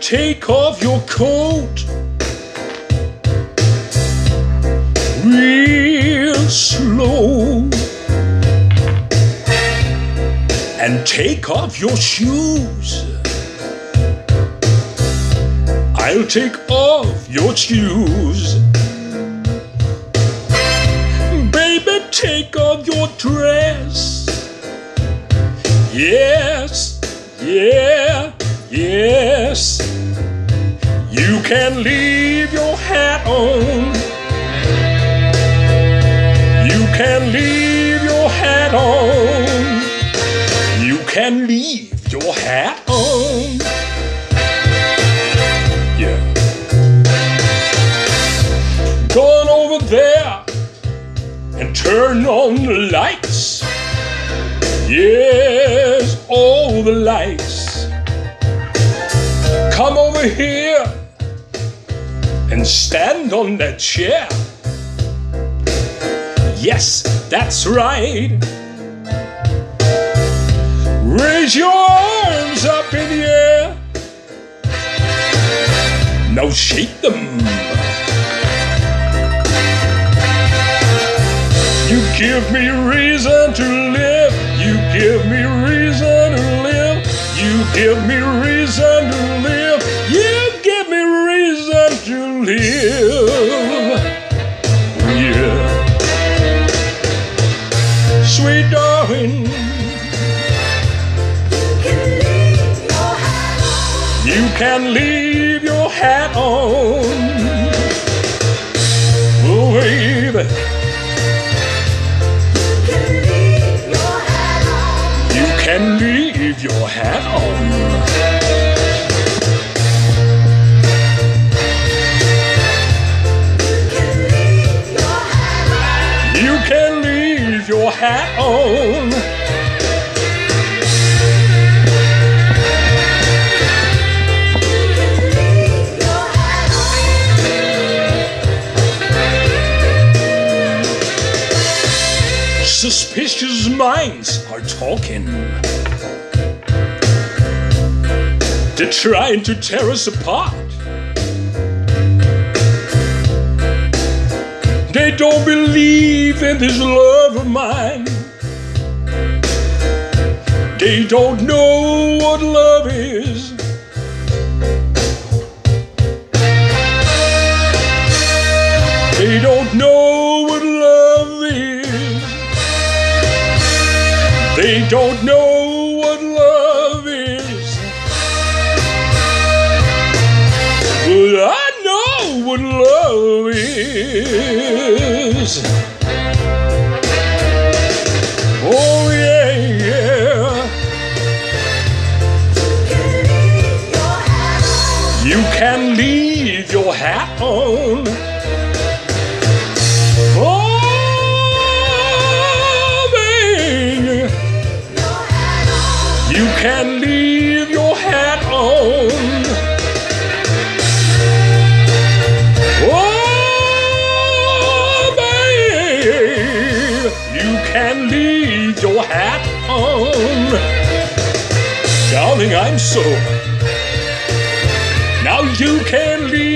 take off your coat real slow and take off your shoes. I'll take off your shoes. Baby, take off your dress. Yes, yes. Can leave your hat on. You can leave your hat on. You can leave your hat on. Yeah. Going over there and turn on the lights. Yes, all the lights. Come over here and stand on that chair. Yes, that's right. Raise your arms up in the air. Now shake them. You give me reason to live. You give me reason to live. You give me reason to live. You can leave your hat on. Oh, baby. You can leave your hat on. You can leave your hat on. Suspicious minds are talking. They're trying to tear us apart. They don't believe in this love of mine. They don't know what love is. They don't know Don't know what love is. But I know what love is. Oh, yeah, yeah. You can leave your hat on. Oh, hat on. Darling, I'm so. Now you can leave.